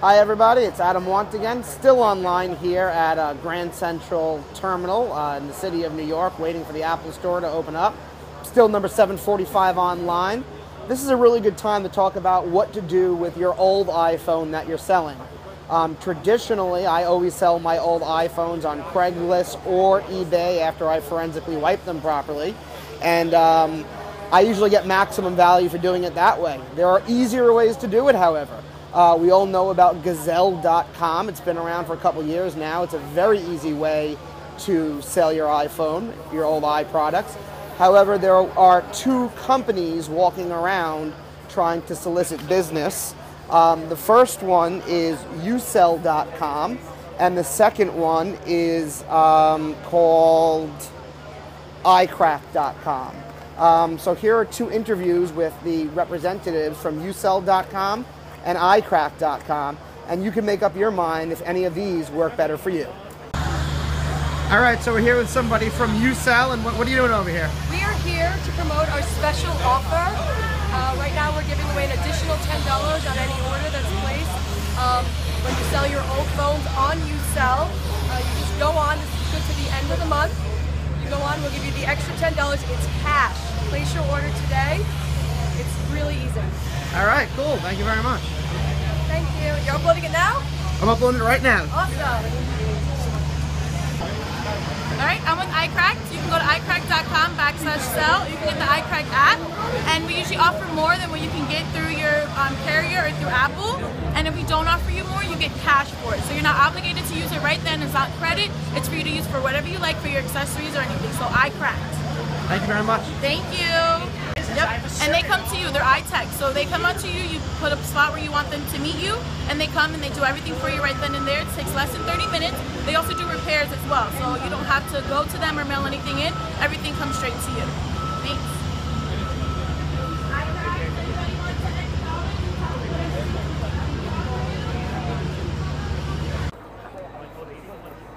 Hi, everybody. It's Adam Wandt again, still online here at uh, Grand Central Terminal uh, in the city of New York, waiting for the Apple Store to open up. Still number 745 online. This is a really good time to talk about what to do with your old iPhone that you're selling. Um, traditionally, I always sell my old iPhones on Craigslist or eBay after I forensically wipe them properly. And um, I usually get maximum value for doing it that way. There are easier ways to do it, however. Uh, we all know about Gazelle.com. It's been around for a couple years now. It's a very easy way to sell your iPhone, your old iProducts. However, there are two companies walking around trying to solicit business. Um, the first one is usell.com, and the second one is um, called iCracked.com. Um, so here are two interviews with the representatives from usell.com and iCracked.com, and you can make up your mind if any of these work better for you. All right, so we're here with somebody from Usell, and what, what are you doing over here? We are here to promote our special offer. Uh, right now we're giving away an additional $10 on any order that's placed. Um, when you sell your old phones on Usell, uh, you just go on, this is good to the end of the month. You go on, we'll give you the extra $10. It's cash. Place your order today. Really easy. All right, cool. Thank you very much. Thank you. You're uploading it now? I'm uploading it right now. Awesome. All right, I'm with iCracked. You can go to iCracked.com backslash sell. You can get the iCracked app, and we usually offer more than what you can get through your um, carrier or through Apple. And if we don't offer you more, you get cash for it. So you're not obligated to use it right then. It's not credit. It's for you to use for whatever you like for your accessories or anything. So iCracked. Thank you very much. Thank you. Yep. And they come to you. They're iTech. So they come out to you. You put a spot where you want them to meet you, and they come and they do everything for you right then and there. It takes less than 30 minutes. They also do repairs as well. So you don't have to go to them or mail anything in. Everything comes straight to you. Thanks.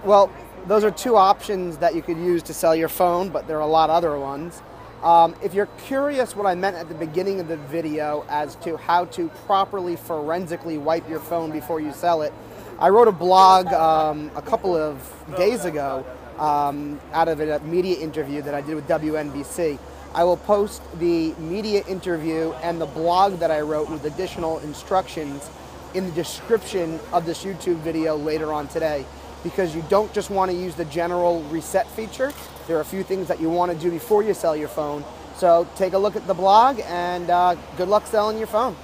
Well, those are two options that you could use to sell your phone, but there are a lot of other ones. Um, if you're curious what I meant at the beginning of the video as to how to properly forensically wipe your phone before you sell it, I wrote a blog um, a couple of days ago um, out of a media interview that I did with WNBC. I will post the media interview and the blog that I wrote with additional instructions in the description of this YouTube video later on today because you don't just want to use the general reset feature. There are a few things that you want to do before you sell your phone. So take a look at the blog and uh, good luck selling your phone.